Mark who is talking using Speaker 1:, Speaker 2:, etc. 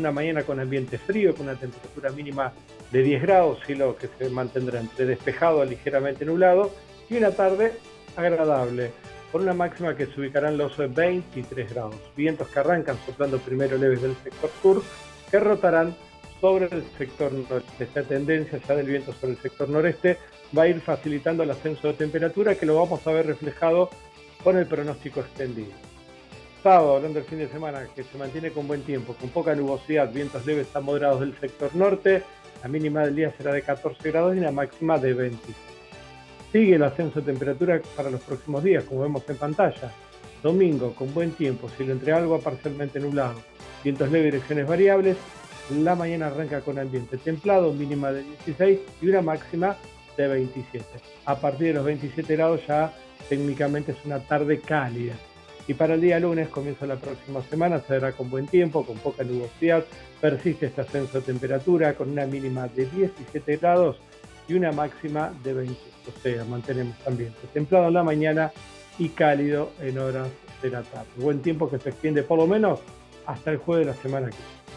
Speaker 1: una mañana con ambiente frío, con una temperatura mínima de 10 grados, cielo que se mantendrá entre despejado a ligeramente nublado, y una tarde agradable, con una máxima que se ubicará en los 23 grados. Vientos que arrancan soplando primero leves del sector sur, que rotarán sobre el sector noreste. Esta tendencia ya del viento sobre el sector noreste va a ir facilitando el ascenso de temperatura que lo vamos a ver reflejado con el pronóstico extendido. Sábado, hablando del fin de semana, que se mantiene con buen tiempo, con poca nubosidad, vientos leves a moderados del sector norte, la mínima del día será de 14 grados y la máxima de 26. Sigue el ascenso de temperatura para los próximos días, como vemos en pantalla. Domingo, con buen tiempo, cielo entre algo parcialmente nublado, vientos leves y direcciones variables. La mañana arranca con ambiente templado, mínima de 16 y una máxima de 27. A partir de los 27 grados ya técnicamente es una tarde cálida. Y para el día lunes, comienza la próxima semana, se con buen tiempo, con poca nubosidad, persiste este ascenso de temperatura con una mínima de 17 grados y una máxima de 20. O sea, mantenemos ambiente templado en la mañana y cálido en horas de la tarde. Buen tiempo que se extiende por lo menos hasta el jueves de la semana que viene.